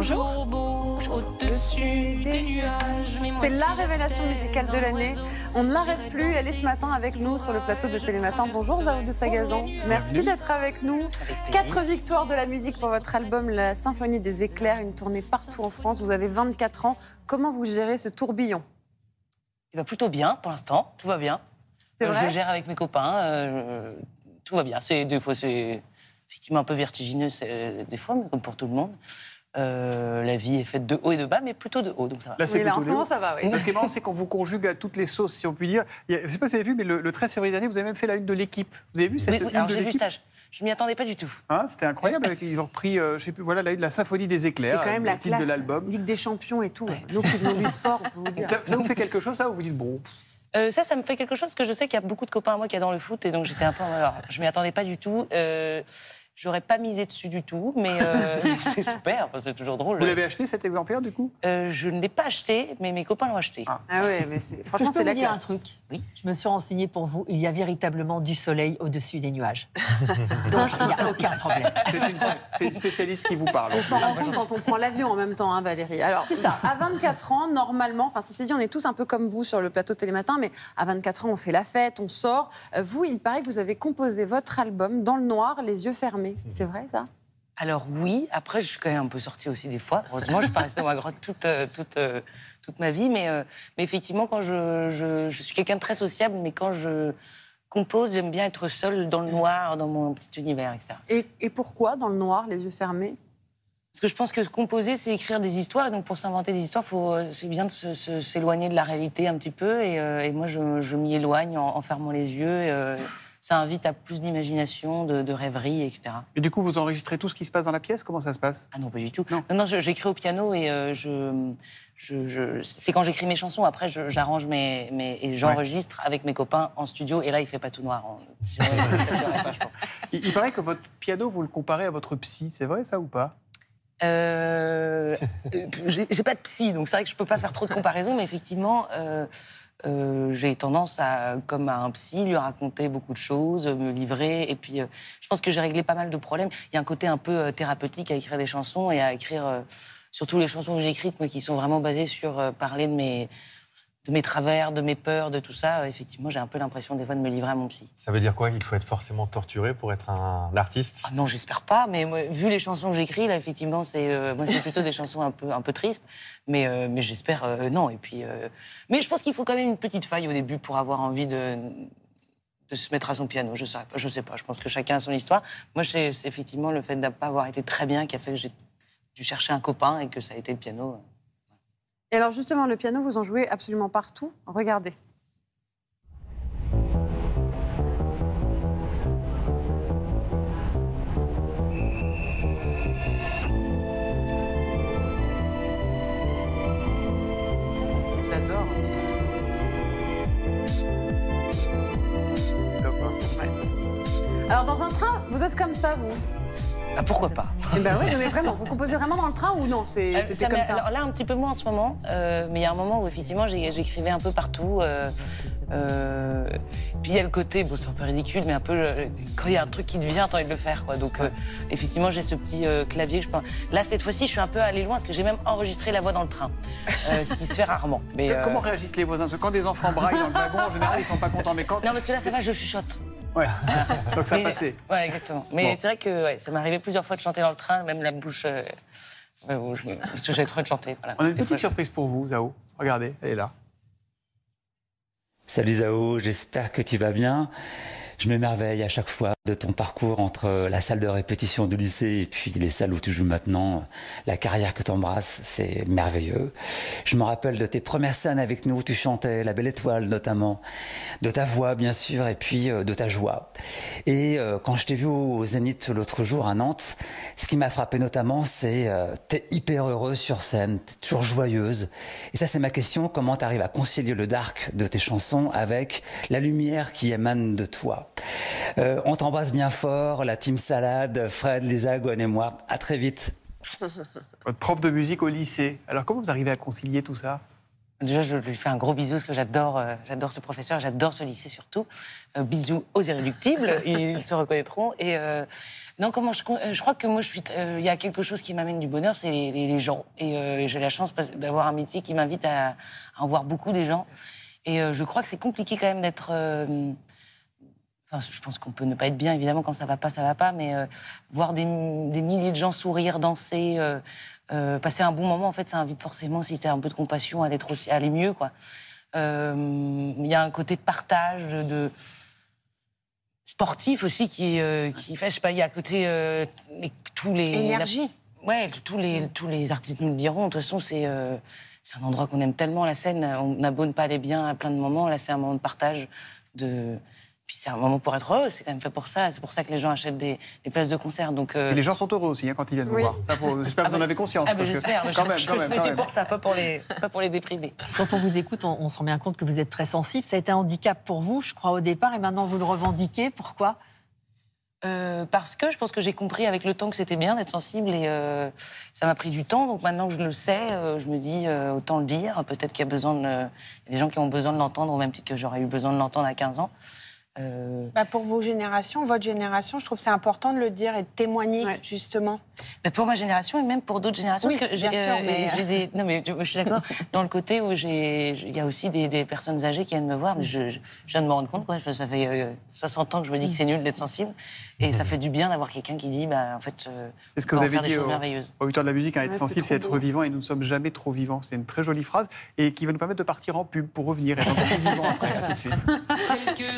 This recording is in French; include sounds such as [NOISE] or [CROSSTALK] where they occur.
Bonjour. C'est la révélation musicale de l'année. On ne l'arrête plus. Elle est ce matin avec nous sur le plateau de Télématin. Bonjour Zao de Sagazan. Merci d'être avec nous. Quatre victoires de la musique pour votre album La Symphonie des éclairs, une tournée partout en France. Vous avez 24 ans. Comment vous gérez ce tourbillon? Il va plutôt bien pour l'instant. Tout va bien. C'est Euh, je le gère avec mes copains. euh, tout va bien. C'est des fois c'est effectivement un peu vertigineux des fois, mais comme pour tout le monde. Euh, la vie est faite de haut et de bas, mais plutôt de haut, donc ça va. Là, c'est Oui, là, en plutôt ce moment, ça va, oui. Ce qui est marrant, c'est qu'on vous conjugue à toutes les sauces, si on peut dire. A- je ne sais pas si vous avez vu, mais le, le 13 février dernier, vous avez même fait la une de l'équipe. Vous avez vu cette Oui, oui, une alors de j'ai vu ça. Je, je m'y attendais pas du tout. Hein, C'était incroyable. avec- Ils ont repris, euh, je sais plus, voilà, la une de la symphonie des C'est éclairs, quand même le la titre classe. de l'album. Ligue des champions et tout. Nous qui venons du sport, on peut vous [LAUGHS] dire. Ça, ça vous fait quelque chose, ça, ou vous dites bon Euh, ça, ça me fait quelque chose que je sais qu'il y a beaucoup de copains à moi qui adorent le foot et donc j'étais un peu. Alors, je m'y attendais pas du tout. Euh, J'aurais pas misé dessus du tout, mais euh, [LAUGHS] [LAUGHS] c'est super, enfin, c'est toujours drôle. Vous l'avez acheté cet exemplaire, du coup? Euh, je ne l'ai pas acheté, mais mes copains l'ont acheté. Ah. Ah ouais, mais franchement, je peux c'est la dire un classe. truc? Oui. Je me suis renseignée pour vous. Il y a véritablement du soleil au-dessus des nuages. [LAUGHS] Donc, il n'y a aucun problème. C'est une, c'est une spécialiste qui vous parle. On s'en rend compte quand on prend l'avion en même temps, hein, Valérie. Alors, C'est ça. À 24 ans, normalement, enfin, ceci dit, on est tous un peu comme vous sur le plateau Télématin, mais à 24 ans, on fait la fête, on sort. Euh, Vous, il paraît que vous avez composé votre album dans le noir, les yeux fermés. C'est vrai, ça? Alors oui, après je suis quand même un peu sortie aussi des fois. Heureusement, je suis pas restée dans ma grotte toute, euh, toute, euh, toute ma vie, mais, euh, mais effectivement, quand je, je, je suis quelqu'un de très sociable, mais quand je compose, j'aime bien être seule dans le noir, dans mon petit univers, etc. et, et pourquoi dans le noir, les yeux fermés? Parce que je pense que composer, c'est écrire des histoires, et donc pour s'inventer des histoires, faut, c'est bien de s'éloigner de la réalité un petit peu, et, euh, et moi je, je m'y éloigne en, en fermant les yeux. et, euh, ça invite à plus d'imagination, de, de rêverie, etc. Et du coup, vous enregistrez tout ce qui se passe dans la pièce? Comment ça se passe? Ah non, pas du tout. Non. Non, j'écris au piano et euh, je, je, je- c'est quand j'écris mes chansons. Après, j'arrange mes, mes- et j'enregistre avec mes copains en studio. Et là, il fait pas tout noir. En- sinon, [LAUGHS] ça ne plairait pas, je pense. il, il paraît que votre piano, vous le comparez à votre psy. C'est vrai, ça ou pas? Euh, euh, j'ai j'ai pas de psy, donc c'est vrai que je peux pas faire trop de comparaisons, mais effectivement, euh, euh, j'ai tendance à, comme à un psy, lui raconter beaucoup de choses, me livrer, et puis euh, je pense que j'ai réglé pas mal de problèmes. Il y a un côté un peu euh, thérapeutique à écrire des chansons et à écrire, euh, surtout les chansons que j'ai écrites, moi, qui sont vraiment basées sur euh, parler de mes, de mes travers, de mes peurs, de tout ça. Euh, effectivement, j'ai un peu l'impression des fois de me livrer à mon psy. Ça veut dire quoi Il faut être forcément torturé pour être un artiste? Ah non, j'espère pas, mais moi, vu les chansons que j'écris, là, effectivement, c'est euh, moi, c'est plutôt des chansons un peu, un peu tristes, mais, euh, mais j'espère euh, non. Et puis, mais je pense qu'il faut quand même une petite faille au début pour avoir envie de, de se mettre à son piano. Je sais, pas, je sais pas. Je pense que chacun a son histoire. Moi, c'est c'est effectivement le fait de ne pas avoir été très bien qui a fait que j'ai dû chercher un copain et que ça a été le piano. Et alors, justement, le piano, vous en jouez absolument partout. Regardez. J'adore. Hein. Alors, dans un train, vous êtes comme ça, vous? Ah, pourquoi pas? Eh ben oui, non, mais vraiment, vous composez vraiment dans le train ou non C'est- Euh, C'était comme ça? Alors là, un petit peu moins en ce moment, euh, mais il y a un moment où effectivement j'ai- j'écrivais un peu partout. euh, euh, puis il y a le côté, bon, c'est un peu ridicule, mais un peu quand il y a un truc qui te vient, t'as envie de le faire, quoi. Donc euh, effectivement, j'ai ce petit euh, clavier que je peux. Là, cette fois-ci, je suis un peu allée loin parce que j'ai même enregistré la voix dans le train, euh, ce qui se fait rarement. Mais, euh, Comment réagissent les voisins? Parce que quand des enfants braillent dans le wagon, en général, ils sont pas contents. Mais quand. Non, parce que là, ça va, je chuchote. Ouais. [LAUGHS] Donc ça Mais- passé. Ouais, exactement. Mais Bon. c'est vrai que ouais, ça m'est arrivé plusieurs fois de chanter dans le train, même la bouche. euh, ouais, où je me- parce que j'avais trop de chanter. Voilà. On a une Des petite je- surprise pour vous, Zao. Regardez, elle est là. Salut Zao, j'espère que tu vas bien. Je m'émerveille à chaque fois de ton parcours entre la salle de répétition du lycée et puis les salles où tu joues maintenant. La carrière que tu embrasses, c'est merveilleux. Je me rappelle de tes premières scènes avec nous où tu chantais La Belle Étoile notamment, de ta voix bien sûr et puis euh, de ta joie. Et euh, quand je t'ai vu au Zénith l'autre jour à Nantes, ce qui m'a frappé notamment, c'est euh, t'es hyper heureuse sur scène, t'es toujours joyeuse. Et ça c'est ma question, comment tu arrives à concilier le dark de tes chansons avec la lumière qui émane de toi? Euh, On t'embrasse bien fort, la team Salade, Fred, Lisa, Gwen et moi. À très vite. [LAUGHS] Votre prof de musique au lycée. Alors comment vous arrivez à concilier tout ça? Déjà, je lui fais un gros bisou parce que j'adore, euh, j'adore ce professeur, j'adore ce lycée surtout. Euh, bisous aux irréductibles, [LAUGHS] ils se reconnaîtront. Et euh, non, comment je, je crois que moi, je suis, euh, il y a quelque chose qui m'amène du bonheur, c'est les, les- les gens. Et euh, j'ai la chance d'avoir un métier qui m'invite à, à en voir beaucoup des gens. Et euh, je crois que c'est compliqué quand même d'être. Enfin, je pense qu'on peut ne pas être bien, évidemment, quand ça va pas, ça va pas, mais euh, voir des, des milliers de gens sourire, danser, euh, euh, passer un bon moment, en fait, ça invite forcément, si tu as un peu de compassion, à, être aussi, à aller mieux, quoi. Il y a un côté de partage, de, de- sportif aussi qui, qui fait, je sais pas, il y a un côté mais tous les Énergie. Ouais, tous les, tous les artistes nous le diront. De toute façon, c'est c'est un endroit qu'on aime tellement, la scène. On n'a beau ne pas aller bien à plein de moments. Là, c'est un moment de partage. De... Puis c'est un moment pour être heureux. C'est quand même fait pour ça. C'est pour ça que les gens achètent des, des places de concert. Donc, euh, Et les gens sont heureux aussi hein, quand ils viennent vous Oui. voir. Ça, faut- J'espère que vous en bah, avez conscience. ah, bah, parce que- j'espère. mais Quand je- même, quand fais même, quand même. pour ça, pas pour les, pas pour les déprimés. Quand on vous écoute, on, on se rend bien compte que vous êtes très sensible. Ça a été un handicap pour vous, je crois, au départ, et maintenant vous le revendiquez. Pourquoi? Euh, parce que je pense que j'ai compris avec le temps que c'était bien d'être sensible et euh, ça m'a pris du temps. Donc maintenant que je le sais, euh, je me dis euh, autant le dire. Peut-être qu'il y a besoin de, il y a des gens qui ont besoin de l'entendre au même titre que j'aurais eu besoin de l'entendre à 15 ans. Euh, Bah, pour vos générations, votre génération, je trouve que c'est important de le dire et de témoigner, Ouais. justement. mais pour ma génération et même pour d'autres générations, Oui, parce que j'ai bien sûr, mais- j'ai des, non mais je, suis d'accord [LAUGHS] dans le côté où j'ai, il y a aussi des, des personnes âgées qui viennent me voir, mais je, je, je viens de me rendre compte, quoi, ça fait euh, 60 ans que je me dis que c'est nul d'être sensible, et ça fait du bien d'avoir quelqu'un qui dit, bah en fait, euh, C'est ce que on vous va avez faire des dit choses au, merveilleuses. au 8 heures de la musique, hein, être Ouais, sensible, c'est être beau. vivant et nous ne sommes jamais trop vivants. C'est une très jolie phrase et qui va nous permettre de partir en pub pour revenir et être encore plus vivant après. À tout de suite. [LAUGHS] Quelques